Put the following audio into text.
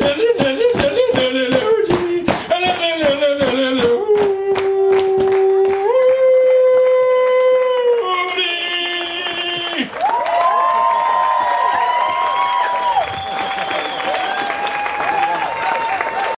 Woo!